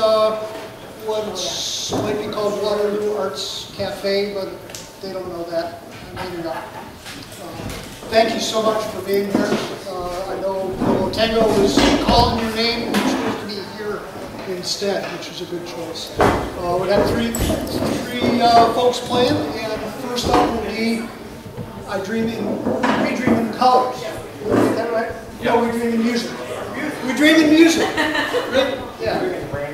Uh, might be called Waterloo Arts Cafe, but they don't know that. Uh, Thank you so much for being here. Uh, I know Palo Tango was calling your name, and you chose to be here instead, which is a good choice. Uh, We have three, three uh, folks playing, and first up will be I Dream in, We Dream in Colors. Did I get that right? No, We Dream in Music. We Dream in Music. Right? Yeah.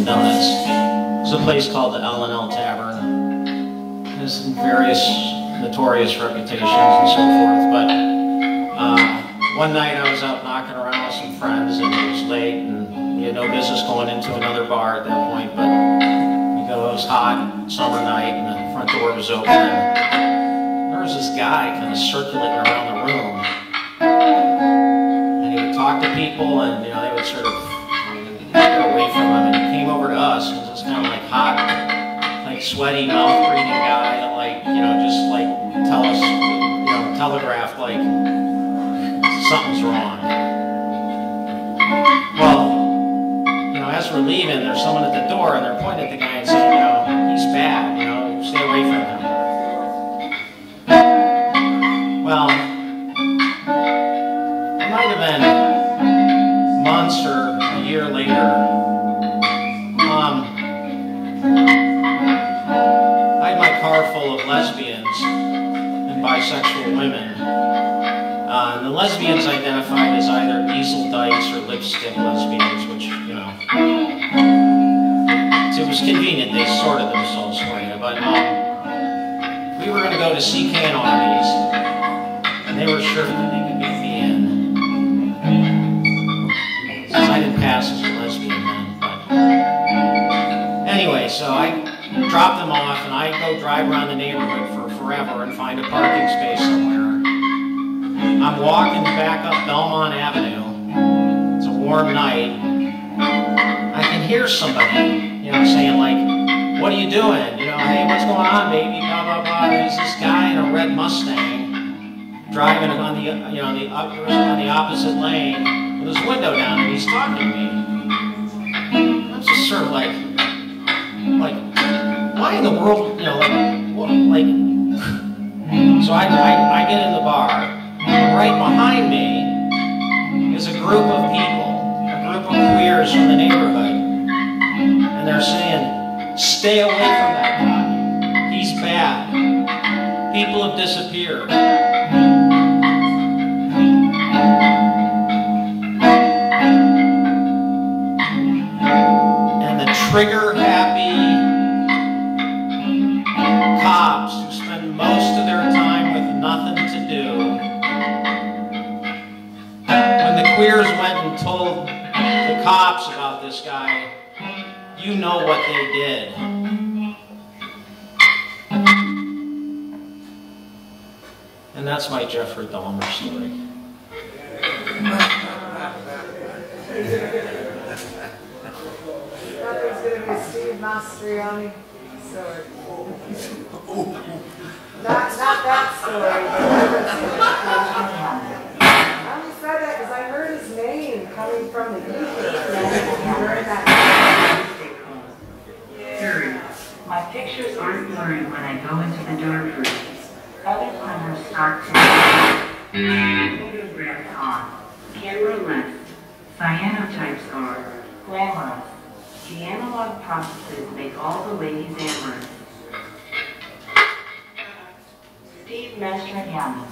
Pumpkin Donuts, there's a place called the L and L Tavern. There's various notorious reputations and so forth, but uh, one night I was out knocking around with some friends and it was late and we had no business going into another bar at that point, but you know, it was hot, summer night, and the front door was open. And there was this guy kind of circulating around the room. And he would talk to people, and you know, they would sort of get away from him. Over to us, was this kind of like hot, like sweaty, mouth breathing guy that, like, you know, just like tell us, you know, telegraph like something's wrong. Well, you know, as we're leaving, there's someone at the door, and they're pointing at the guy and saying, you know, he's bad, you know, stay away from him. Well, it might have been months or a year later. Lesbians and bisexual women. Uh, and the lesbians identified as either diesel dykes or lipstick lesbians, which, you know, it was convenient. They sorted themselves for you. But um, we were going to go to CK and Arby's, and they were sure that they could get me in. Since I didn't pass as a lesbian then. But anyway, so I drop them off, and I go drive around the neighborhood for forever and find a parking space somewhere. I'm walking back up Belmont Avenue. It's a warm night. I can hear somebody, you know, saying like, "What are you doing? You know, hey, what's going on, baby?" Blah blah blah. There's this guy in a red Mustang driving on the, you know, the up, on the opposite lane with his window down, and he's talking to me. I'm just sort of like, like, why in the world, you know, like, what, like. So I, I, I get in the bar, and right behind me is a group of people, a group of queers from the neighborhood, and they're saying, stay away from that guy. He's bad. People have disappeared. And the trigger queers went and told the cops about this guy, you know what they did. And that's my Jeffrey Dahmer story. thought it was gonna be Steve Mastriani story. Not, not that story, but I only said that because I heard his name coming from the ether my pictures aren't blurry when I go into the dark room. Other planners start to photographs on. Camera left. Cyanotypes are glamorous. The analog processes make all the ladies amorous. Steve Mastriani.